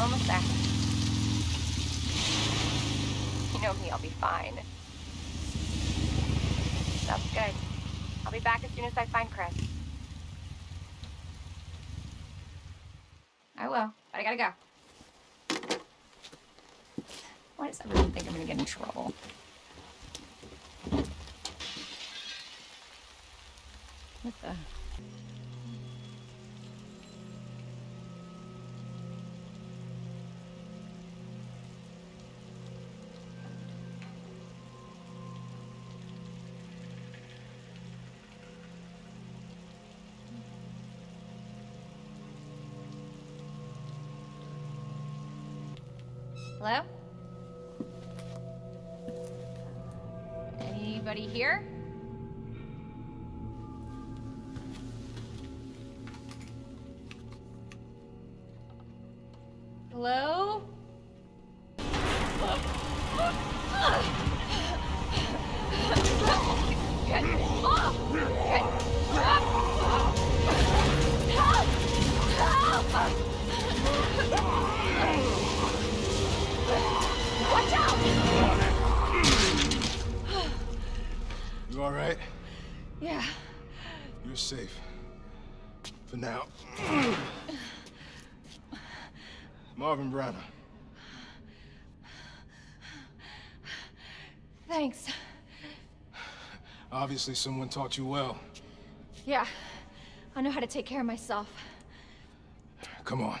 Almost there. You know me, I'll be fine. That's good. I'll be back as soon as I find Chris. I will, but I gotta go. Why does everyone think I'm gonna get in trouble? What the? Hello? Anybody here? Hello? Yeah. You're safe. For now. Marvin Branagh. Thanks. Obviously someone taught you well. Yeah. I know how to take care of myself. Come on.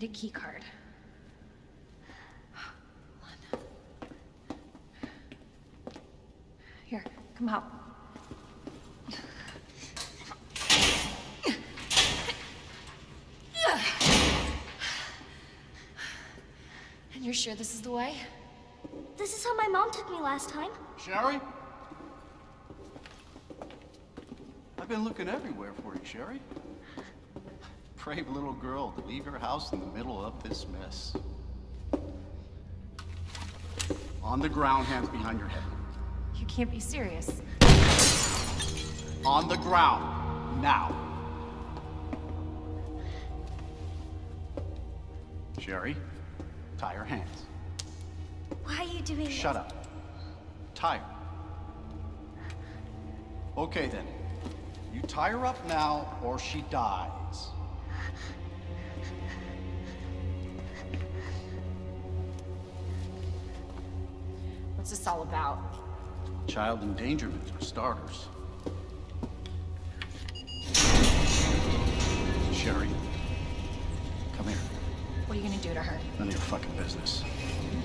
Need a key card. Hold. Here, come out. And you're sure this is the way? This is how my mom took me last time. Sherry? I've been looking everywhere for you, Sherry. Brave little girl to leave your house in the middle of this mess. On the ground, hands behind your head. You can't be serious. On the ground. Now. Sherry, tie her hands. Why are you doing this? Shut up. Tie her. Okay then. You tie her up now or she dies. What's this all about? Child endangerment for starters. Sherry, come here. What are you gonna do to her? None of your fucking business.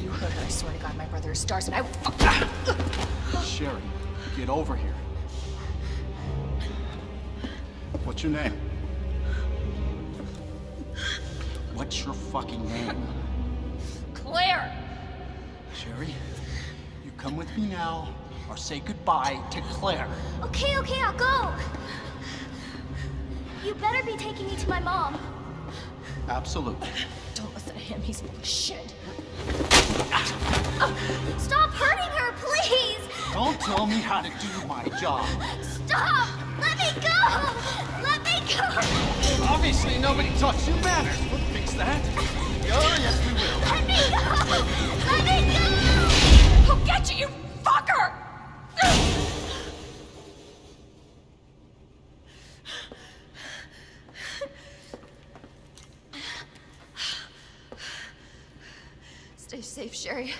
You heard her. I swear to God, my brother is stars, and I will fuck. Sherry, get over here. What's your name? What's your fucking name? Claire. Sherry, come with me now, or say goodbye to Claire. Okay, okay, I'll go. You better be taking me to my mom. Absolutely. Don't listen to him. He's full of shit. Stop hurting her, please! Don't tell me how to do my job. Stop! Let me go! Let me go! Obviously, nobody taught you manners. We'll fix that. Oh, yes, we will. Let me go! Let me get you, you fucker! Stay safe, Sherry.